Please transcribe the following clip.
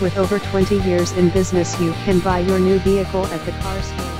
With over 20 years in business you can buy your new vehicle at the car store.